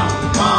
Mama.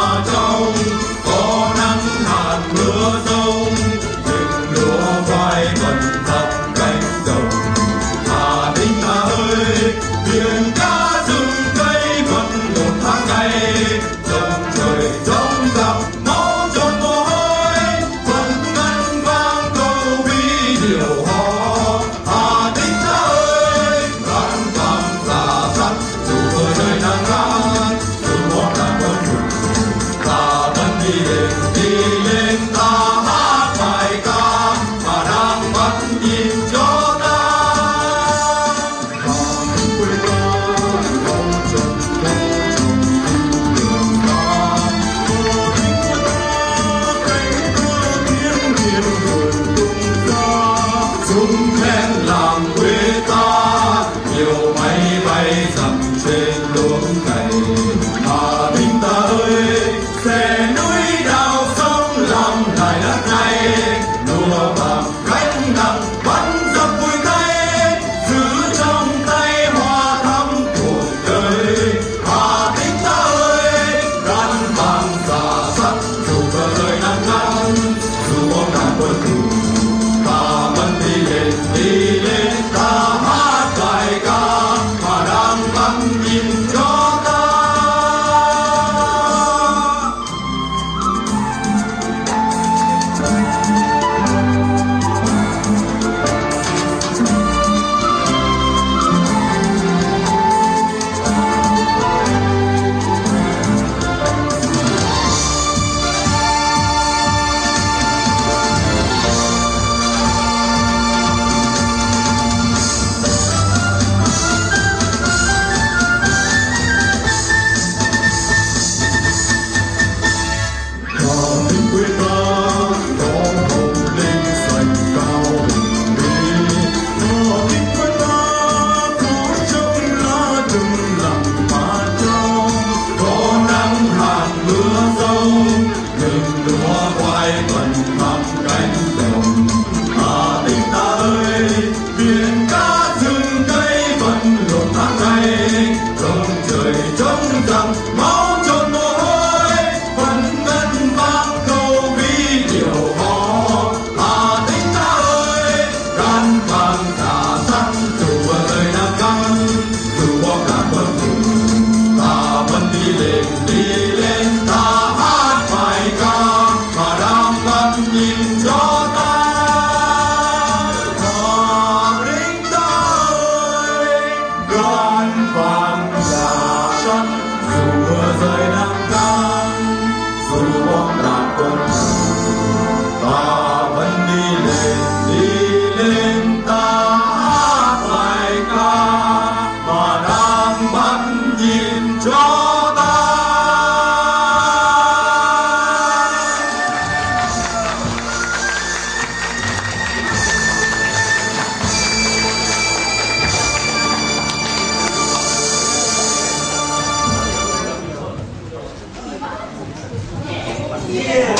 trên đốm ngày mà bình ta ơi sẽ núi đào sông, lòng lại đất này đua vào vai. nhìn cho ta. Hòa bình tới gan vàng giả chân dù mưa rơi nắng tan dù bom đạn quân ta vẫn đi lên đi lên ta hát bài ca, mà đang bắt nhìn cho Yeah.